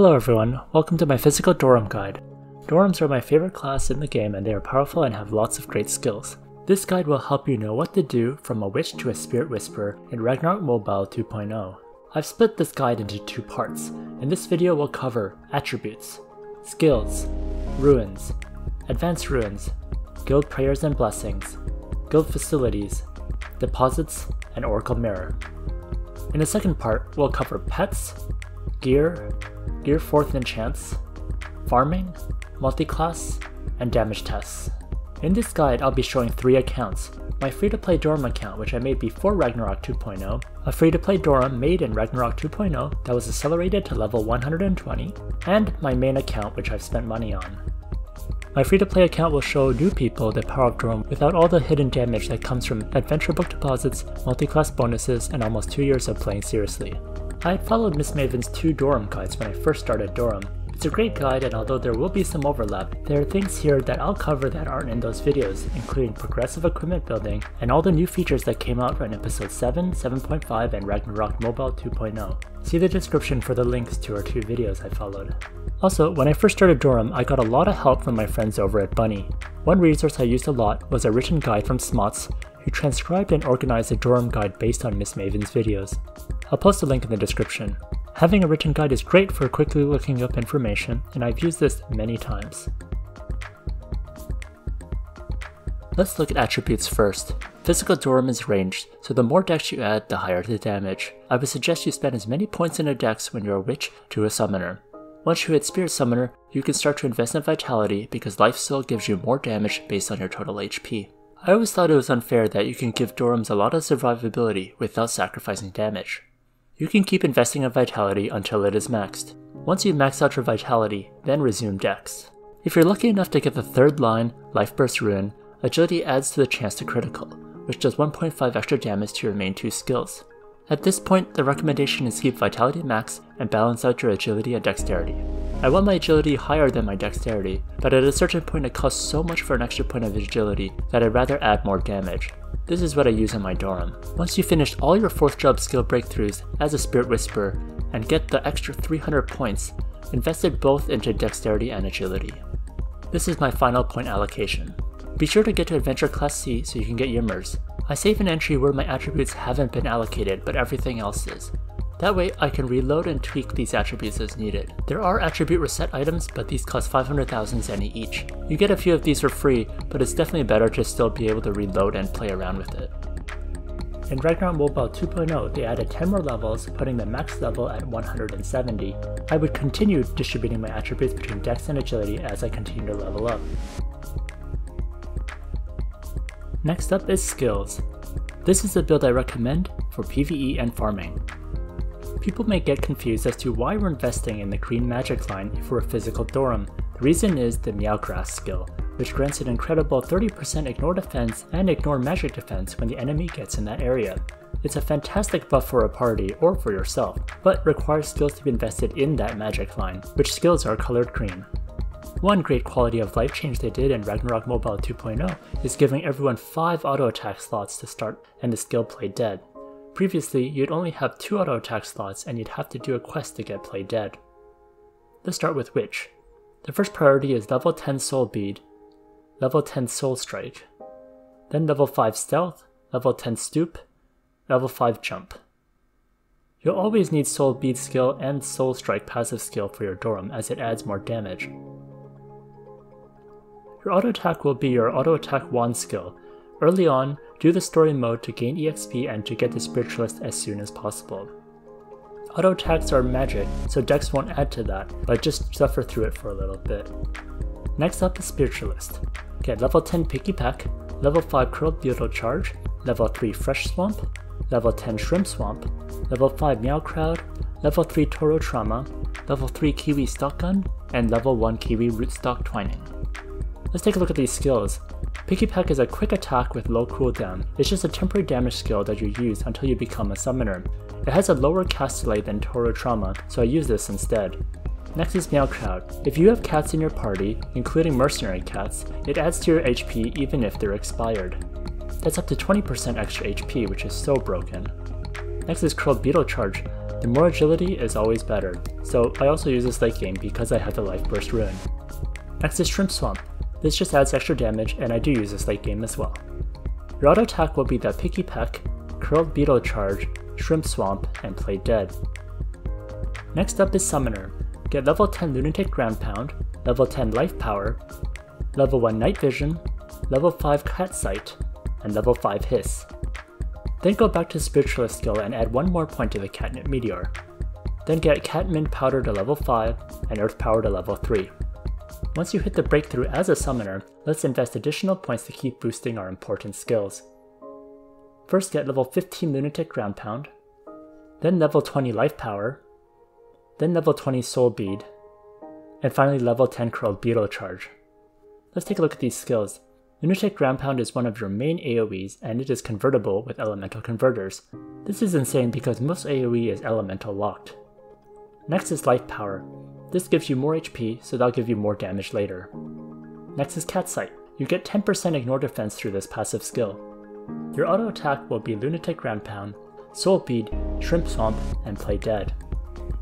Hello everyone, welcome to my physical Doram guide. Dorams are my favorite class in the game and they are powerful and have lots of great skills. This guide will help you know what to do from a witch to a spirit whisperer in Ragnarok Mobile 2.0. I've split this guide into two parts. In this video we'll cover attributes, skills, runes, advanced runes, guild prayers and blessings, guild facilities, deposits, and oracle mirror. In the second part, we'll cover pets, gear, gear fourth enchants, farming, multi-class, and damage tests. In this guide, I'll be showing three accounts. My free-to-play Doram account, which I made before Ragnarok 2.0, a free-to-play Doram made in Ragnarok 2.0 that was accelerated to level 120, and my main account, which I've spent money on. My free-to-play account will show new people the power of Doram without all the hidden damage that comes from adventure book deposits, multi-class bonuses, and almost 2 years of playing seriously. I followed Miss Maven's two Doram guides when I first started Doram. It's a great guide and although there will be some overlap, there are things here that I'll cover that aren't in those videos, including progressive equipment building and all the new features that came out in episode 7, 7.5, and Ragnarok Mobile 2.0. See the description for the links to our two videos I followed. Also, when I first started Doram, I got a lot of help from my friends over at Bunny. One resource I used a lot was a written guide from Smotz, who transcribed and organized a Doram guide based on Miss Maven's videos. I'll post a link in the description. Having a written guide is great for quickly looking up information, and I've used this many times. Let's look at attributes first. Physical Doram is ranged, so the more Dex you add, the higher the damage. I would suggest you spend as many points in a dex when you're a witch to a summoner. Once you hit Spirit Summoner, you can start to invest in Vitality because Life Steal gives you more damage based on your total HP. I always thought it was unfair that you can give Dorams a lot of survivability without sacrificing damage. You can keep investing in Vitality until it is maxed. Once you max out your Vitality, then resume Dex. If you're lucky enough to get the third line, Life Burst Rune, Agility adds to the chance to critical, which does 1.5 extra damage to your main two skills. At this point, the recommendation is keep Vitality max and balance out your Agility and Dexterity. I want my Agility higher than my Dexterity, but at a certain point it costs so much for an extra point of Agility that I'd rather add more damage. This is what I use on my Doram. Once you finish all your 4th job skill breakthroughs as a Spirit Whisperer and get the extra 300 points, invest it both into Dexterity and Agility. This is my final point allocation. Be sure to get to Adventure Class C so you can get Yimmers. I save an entry where my attributes haven't been allocated but everything else is. That way I can reload and tweak these attributes as needed. There are attribute reset items, but these cost 500,000 Zenny each. You get a few of these for free, but it's definitely better to still be able to reload and play around with it. In Ragnarok Mobile 2.0, they added 10 more levels, putting the max level at 170. I would continue distributing my attributes between Dex and Agility as I continue to level up. Next up is Skills. This is the build I recommend for PvE and farming. People may get confused as to why we're investing in the green magic line for a physical Doram. The reason is the Meowgrass skill, which grants an incredible 30% ignore defense and ignore magic defense when the enemy gets in that area. It's a fantastic buff for a party or for yourself, but requires skills to be invested in that magic line, which skills are colored green. One great quality of life change they did in Ragnarok Mobile 2.0 is giving everyone 5 auto attack slots to start and the skill play dead. Previously, you'd only have two auto attack slots and you'd have to do a quest to get play dead. Let's start with Witch. The first priority is level 10 Soul Bead, level 10 Soul Strike, then level 5 Stealth, level 10 Stoop, level 5 Jump. You'll always need Soul Bead skill and Soul Strike passive skill for your Doram as it adds more damage. Your auto attack will be your auto attack wand skill, Early on, do the story mode to gain EXP and to get the Spiritualist as soon as possible. Auto attacks are magic, so Dex won't add to that, but just suffer through it for a little bit. Next up is Spiritualist. Get level 10 Picky Peck, level 5 Curled Beetle Charge, level 3 Fresh Swamp, level 10 Shrimp Swamp, level 5 Meow Crowd, level 3 Toro Trauma, level 3 Kiwi Stock Gun, and level 1 Kiwi Rootstock Twining. Let's take a look at these skills. Picky Peck is a quick attack with low cooldown. It's just a temporary damage skill that you use until you become a summoner. It has a lower cast delay than Toro Trauma, so I use this instead. Next is Meow Crowd. If you have cats in your party, including mercenary cats, it adds to your HP even if they're expired. That's up to 20% extra HP, which is so broken. Next is Curled Beetle Charge. The more agility is always better, so I also use this late game because I have the Life Burst rune. Next is Shrimp Swamp. This just adds extra damage and I do use this late game as well. Your auto attack will be the Picky Peck, Curled Beetle Charge, Shrimp Swamp, and Play Dead. Next up is Summoner. Get level 10 Lunatic Carrot Pound, level 10 Life Power, level 1 Night Vision, level 5 Cat Sight, and level 5 Hiss. Then go back to Spiritualist skill and add one more point to the Catnip Meteor. Then get Catmint Powder to level 5 and Earth Power to level 3. Once you hit the breakthrough as a summoner, let's invest additional points to keep boosting our important skills. First get level 15 Lunatic Carrot Pound, then level 20 Life Power, then level 20 Soul Bead, and finally level 10 Curled Beetle Charge. Let's take a look at these skills. Lunatic Carrot Pound is one of your main AoEs and it is convertible with elemental converters. This is insane because most AoE is elemental locked. Next is Life Power. This gives you more HP, so that'll give you more damage later. Next is Cat Sight. You get 10% ignore defense through this passive skill. Your auto attack will be Lunatic Carrot Pound, Soul Bead, Shrimp Swamp, and Play Dead.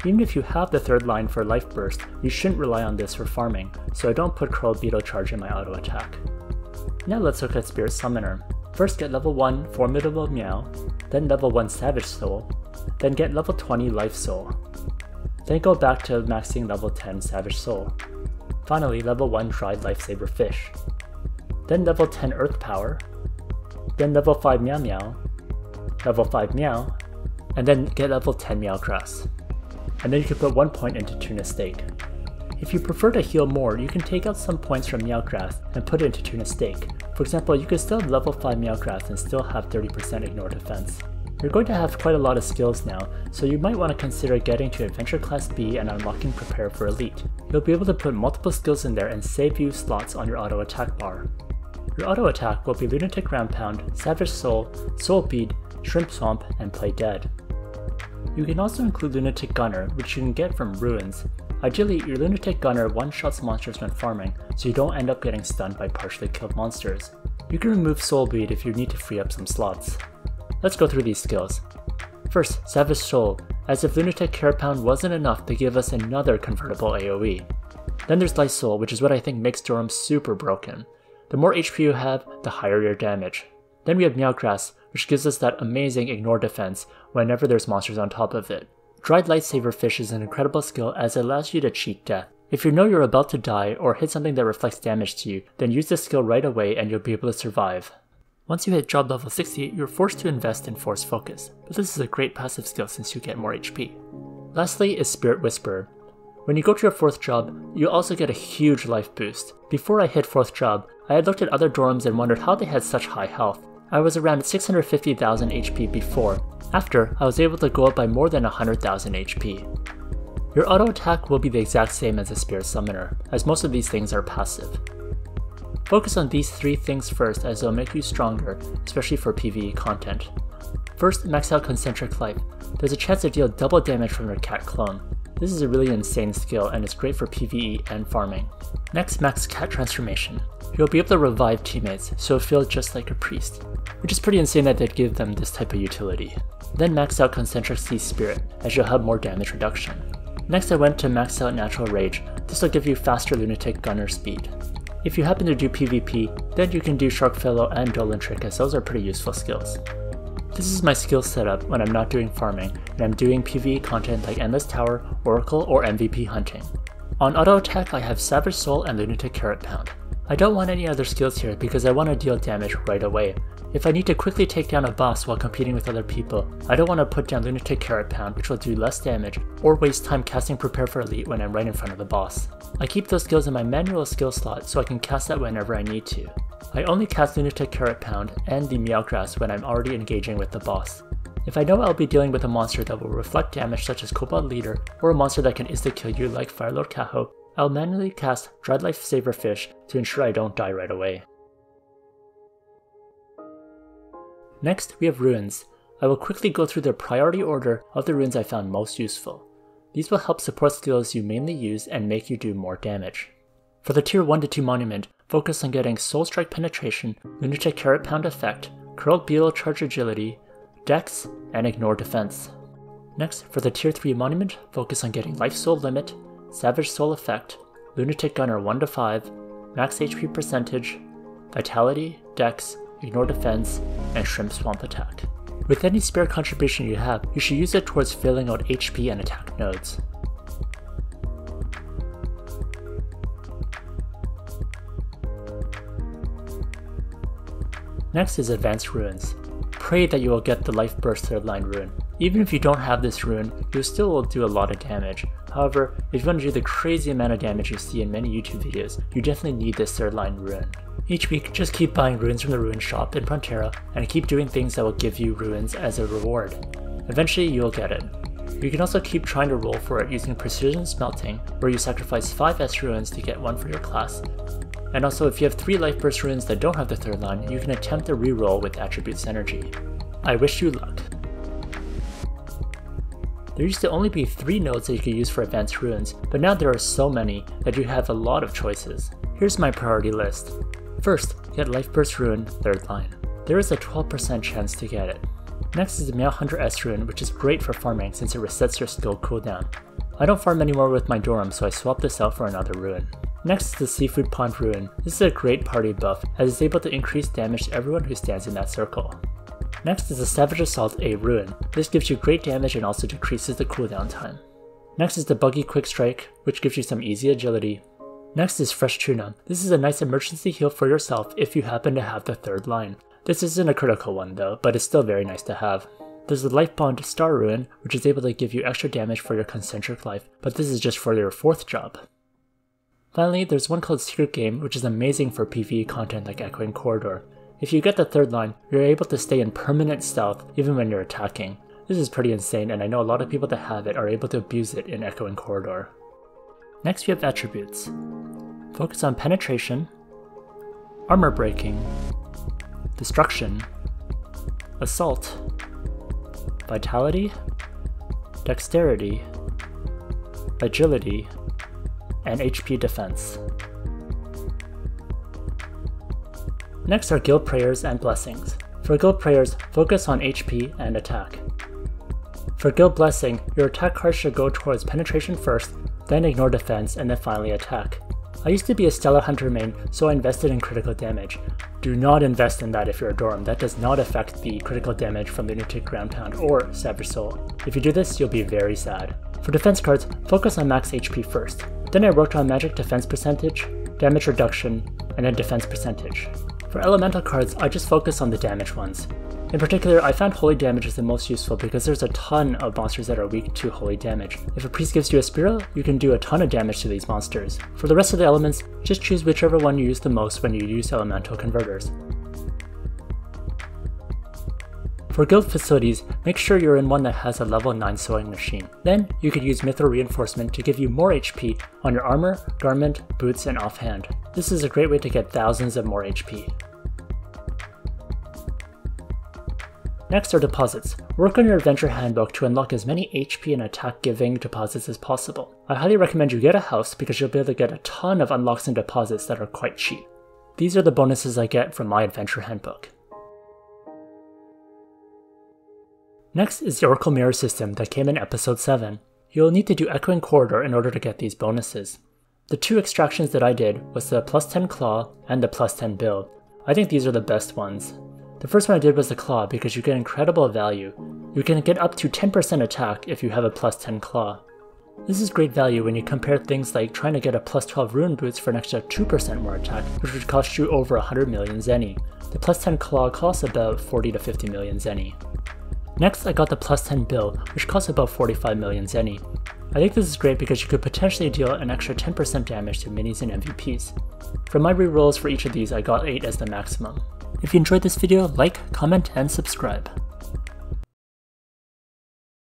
Even if you have the third line for Life Burst, you shouldn't rely on this for farming, so I don't put Curled Beetle Charge in my auto attack. Now let's look at Spirit Summoner. First get level 1 Formidable Meow, then level 1 Savage Soul, then get level 20 Life Soul. Then go back to maxing level 10 Savage Soul. Finally level 1 Dried Lifesaver Fish. Then level 10 Earth Power, then level 5 Meow Meow, level 5 Meow, and then get level 10 Meow Grass. And then you can put 1 point into Tuna Steak. If you prefer to heal more, you can take out some points from Meowgrass and put it into Tuna Steak. For example, you can still have level 5 Meowgrass and still have 30% ignore defense. You're going to have quite a lot of skills now, so you might want to consider getting to Adventure Class B and unlocking Prepare for Elite. You'll be able to put multiple skills in there and save you slots on your auto attack bar. Your auto attack will be Lunatic Carrot Pound, Savage Soul, Soul Bead, Shrimp Swamp, and Play Dead. You can also include Lunatic Gunner, which you can get from Runes, Ideally, your Lunatic Gunner one-shots monsters when farming, so you don't end up getting stunned by partially killed monsters. You can remove Soul Bead if you need to free up some slots. Let's go through these skills. First, Savage Soul, as if Lunatic Carrot Pound wasn't enough to give us another convertible AoE. Then there's Life Soul, which is what I think makes Doram super broken. The more HP you have, the higher your damage. Then we have Meowgrass, which gives us that amazing ignore defense whenever there's monsters on top of it. Dried Lifesaver Fish is an incredible skill as it allows you to cheat death. If you know you're about to die or hit something that reflects damage to you, then use this skill right away and you'll be able to survive. Once you hit job level 60, you're forced to invest in Force Focus, but this is a great passive skill since you get more HP. Lastly is Spirit Whisperer. When you go to your 4th job, you also get a huge life boost. Before I hit 4th job, I had looked at other Dorams and wondered how they had such high health. I was around 650,000 HP before, after, I was able to go up by more than 100,000 HP. Your auto attack will be the exact same as a Spirit Summoner, as most of these things are passive. Focus on these three things first as they'll make you stronger, especially for PvE content. First, max out Concentric Life. There's a chance to deal double damage from your cat clone. This is a really insane skill and is great for PvE and farming. Next, max Cat Transformation. You'll be able to revive teammates, so it feels just like a priest, which is pretty insane that they'd give them this type of utility. Then max out Concentric Sea Spirit, as you'll have more damage reduction. Next I went to max out Natural Rage, this will give you faster Lunatic Gunner speed. If you happen to do PvP, then you can do Sharkfellow and Dolan Trick as those are pretty useful skills. This is my skill setup when I'm not doing farming, and I'm doing PvE content like Endless Tower, Oracle, or MVP hunting. On auto attack I have Savage Soul and Lunatic Carrot Pound. I don't want any other skills here because I want to deal damage right away, if I need to quickly take down a boss while competing with other people, I don't want to put down Lunatic Carrot Pound which will do less damage, or waste time casting Prepare for Elite when I'm right in front of the boss. I keep those skills in my manual skill slot so I can cast that whenever I need to. I only cast Lunatic Carrot Pound and the Meowgrass when I'm already engaging with the boss. If I know I'll be dealing with a monster that will reflect damage such as Kobold Leader, or a monster that can insta-kill you like Firelord Kaho, I'll manually cast Dried Lifesaver Fish to ensure I don't die right away. Next, we have runes. I will quickly go through the priority order of the runes I found most useful. These will help support skills you mainly use and make you do more damage. For the tier 1 to 2 monument, focus on getting Soul Strike penetration, Lunatic Carrot Pound effect, Curled Beetle charge agility, Dex, and Ignore defense. Next, for the tier 3 monument, focus on getting Life Soul limit, Savage Soul effect, Lunatic Gunner 1 to 5, Max HP percentage, Vitality, Dex, Ignore defense, and Shrimp Swamp attack. With any spare contribution you have, you should use it towards filling out HP and attack nodes. Next is Advanced Runes. Pray that you will get the Life Burst third line rune. Even if you don't have this rune, you still will do a lot of damage. However, if you want to do the crazy amount of damage you see in many YouTube videos, you definitely need this third line rune. Each week, just keep buying runes from the rune shop in Prontera, and keep doing things that will give you runes as a reward. Eventually, you'll get it. You can also keep trying to roll for it using Precision Smelting, where you sacrifice 5 S runes to get one for your class, and also, if you have 3 Life Burst runes that don't have the third line, you can attempt a reroll with Attribute Synergy. I wish you luck. There used to only be 3 nodes that you could use for advanced runes, but now there are so many that you have a lot of choices. Here's my priority list. First, get Life Burst rune, third line. There is a 12% chance to get it. Next is the Meow Hunter S rune, which is great for farming since it resets your skill cooldown. I don't farm anymore with my Doram, so I swapped this out for another rune. Next is the Seafood Pond Rune. This is a great party buff, as it's able to increase damage to everyone who stands in that circle. Next is the Savage Assault A Rune. This gives you great damage and also decreases the cooldown time. Next is the Buggy Quick Strike, which gives you some easy agility. Next is Fresh Tuna. This is a nice emergency heal for yourself if you happen to have the third line. This isn't a critical one though, but it's still very nice to have. There's the Life Bond Star Rune, which is able to give you extra damage for your concentric life, but this is just for your fourth job. Finally, there's one called Secret Game, which is amazing for PvE content like Echoing Corridor. If you get the third line, you're able to stay in permanent stealth even when you're attacking. This is pretty insane, and I know a lot of people that have it are able to abuse it in Echoing Corridor. Next we have attributes. Focus on penetration, armor breaking, destruction, assault, vitality, dexterity, agility, and HP defense. Next are guild prayers and blessings. For guild prayers, focus on HP and attack. For guild blessing, your attack card should go towards penetration first, then ignore defense, and then finally attack. I used to be a Stellar Hunter main, so I invested in critical damage. Do not invest in that if you're a Doram, that does not affect the critical damage from Lunatic Carrot Pound or Savage Soul. If you do this, you'll be very sad. For defense cards, focus on max HP first. Then I worked on magic defense percentage, damage reduction, and then defense percentage. For elemental cards, I just focus on the damage ones. In particular, I found holy damage is the most useful because there's a ton of monsters that are weak to holy damage. If a priest gives you a spiral, you can do a ton of damage to these monsters. For the rest of the elements, just choose whichever one you use the most when you use elemental converters. For guild facilities, make sure you're in one that has a level 9 sewing machine. Then, you could use Mithril Reinforcement to give you more HP on your armor, garment, boots, and offhand. This is a great way to get thousands of more HP. Next are deposits. Work on your adventure handbook to unlock as many HP and attack giving deposits as possible. I highly recommend you get a house because you'll be able to get a ton of unlocks and deposits that are quite cheap. These are the bonuses I get from my adventure handbook. Next is the Oracle Mirror system that came in episode 7. You'll need to do Echoing Corridor in order to get these bonuses. The two extractions that I did was the plus 10 claw and the plus 10 build. I think these are the best ones. The first one I did was the claw because you get incredible value. You can get up to 10% attack if you have a plus 10 claw. This is great value when you compare things like trying to get a plus 12 rune boots for an extra 2% more attack, which would cost you over 100 million zenny. The plus 10 claw costs about 40 to 50 million zenny. Next, I got the plus 10 bill, which costs about 45 million zenny. I think this is great because you could potentially deal an extra 10% damage to minis and MVPs. From my rerolls for each of these, I got 8 as the maximum. If you enjoyed this video, like, comment, and subscribe.